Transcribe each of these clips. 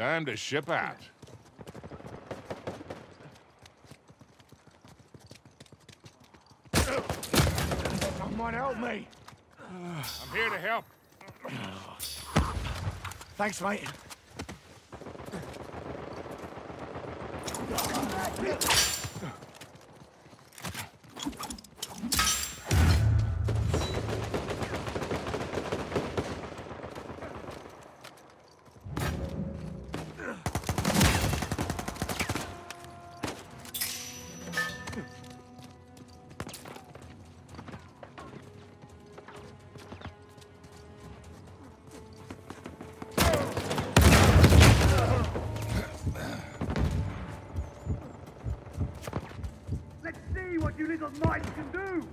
Time to ship out. Someone help me! I'm here to help. Thanks, mate. What you little mites can do!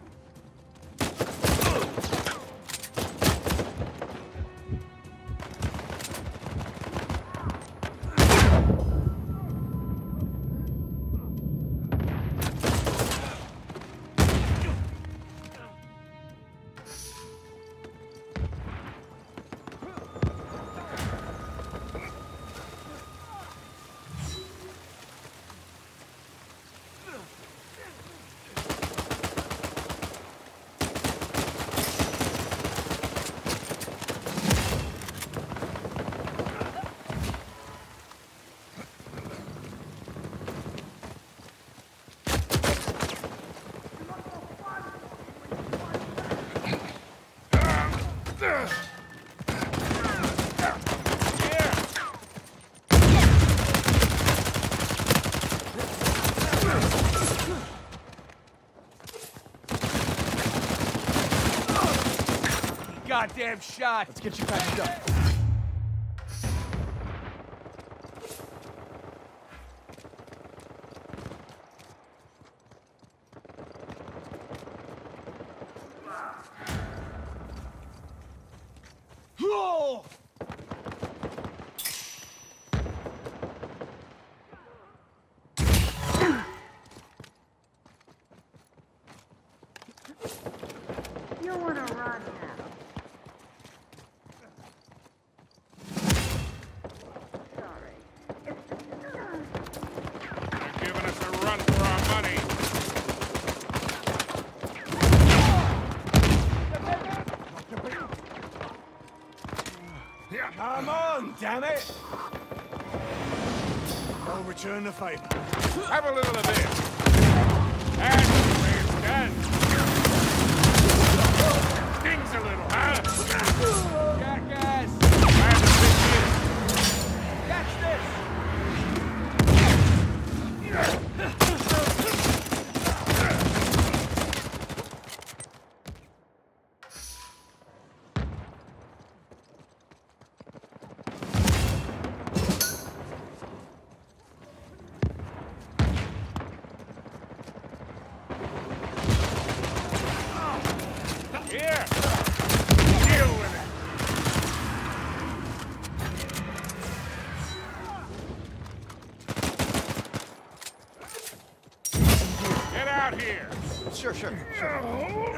Goddamn shot! Let's get you patched up. Oh! Come on, damn it! I'll return the favor. Have a little of this. The way done. Stings a little, huh? Out here. Sure, sure, sure.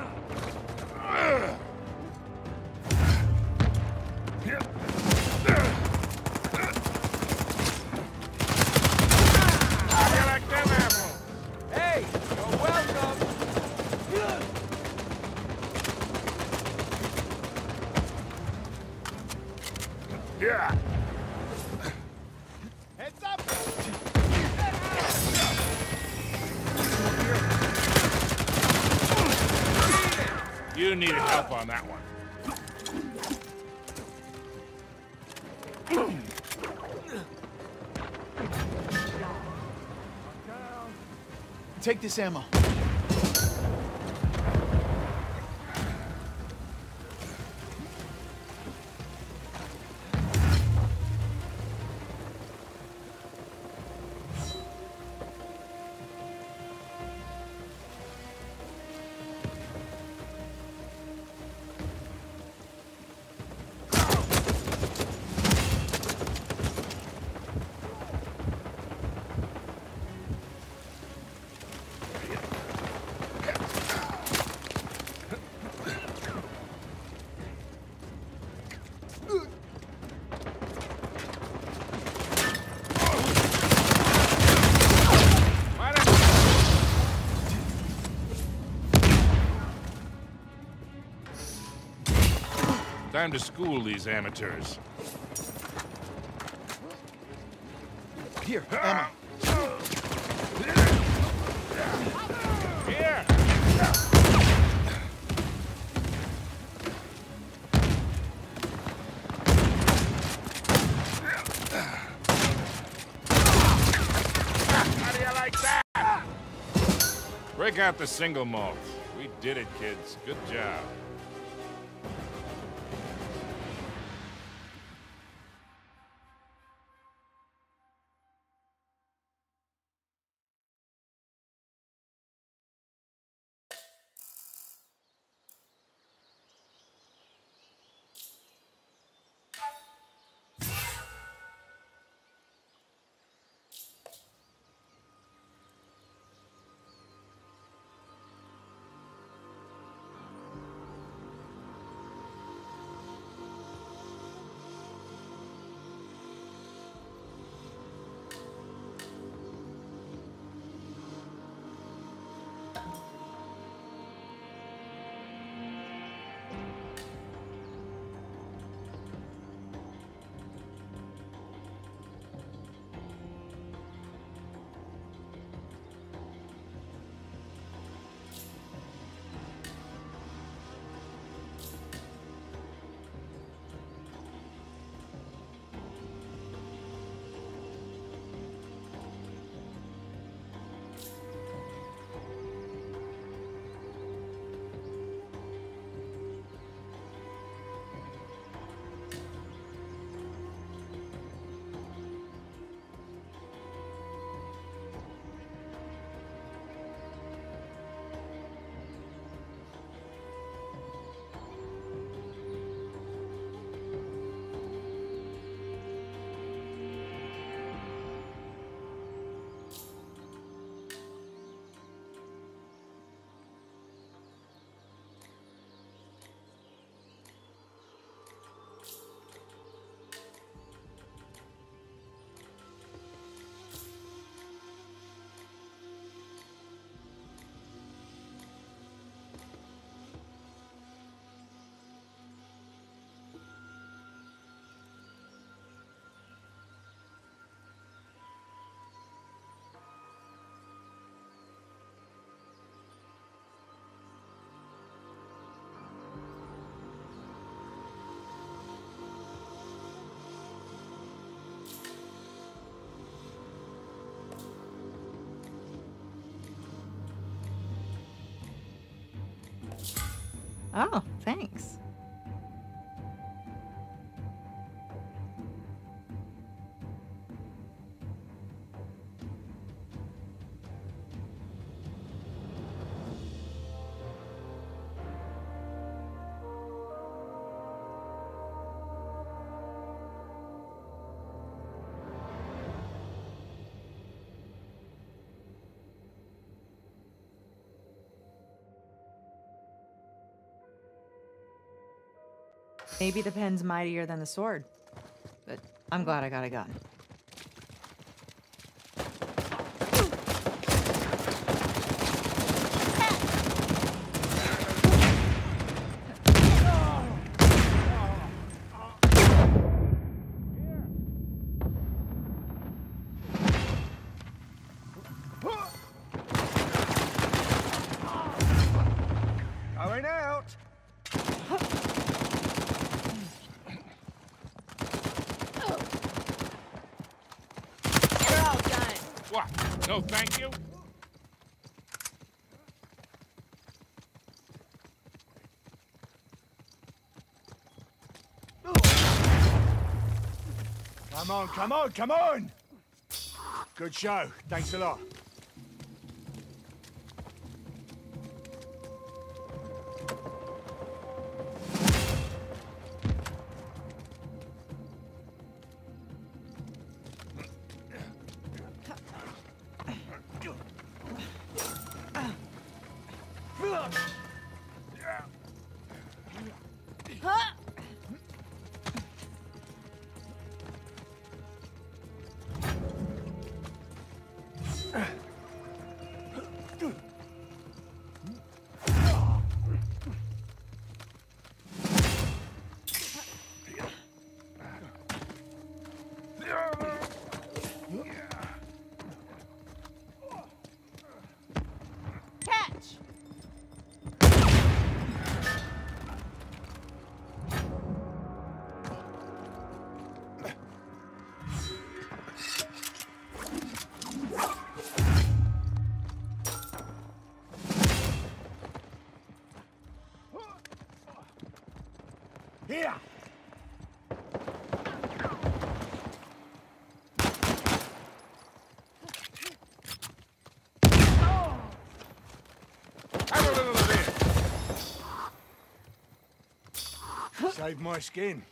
You needed help on that one. Take this ammo. Time to school these amateurs. Here, Emma. Here! How do you like that? Break out the single malt. We did it, kids. Good job. Oh, thanks. Maybe the pen's mightier than the sword. But I'm glad I got a gun. Going out. You're all done. What? No, thank you? Come on, come on, come on! Good show. Thanks a lot. Here! Have a little of this. My skin.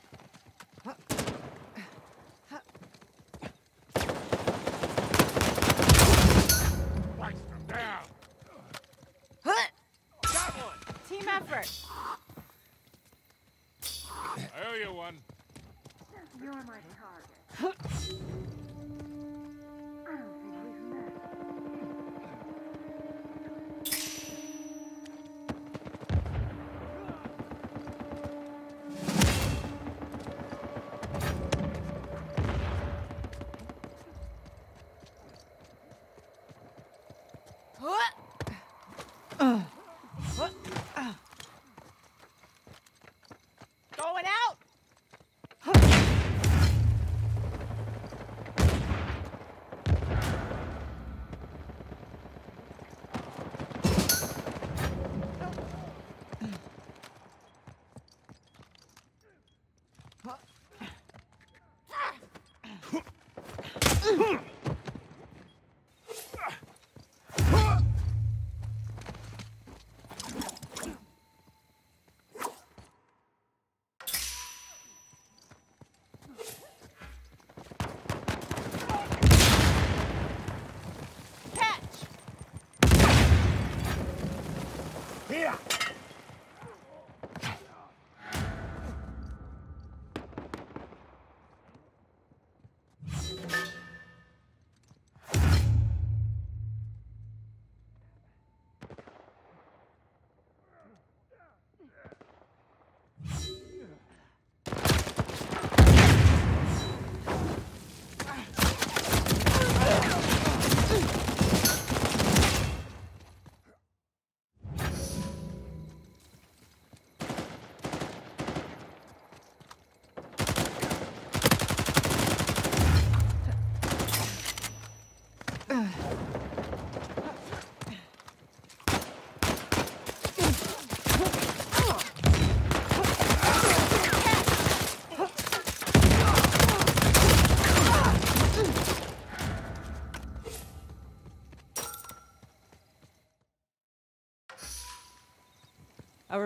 One. You're my target.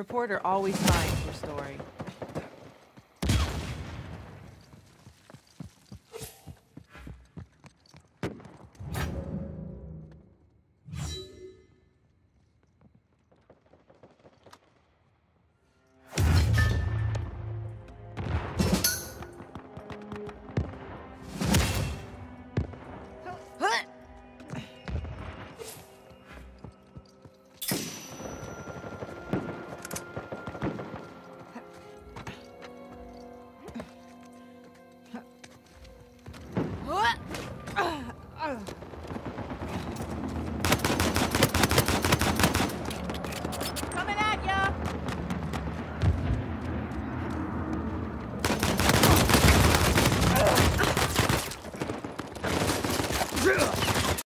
reporter always finds your story.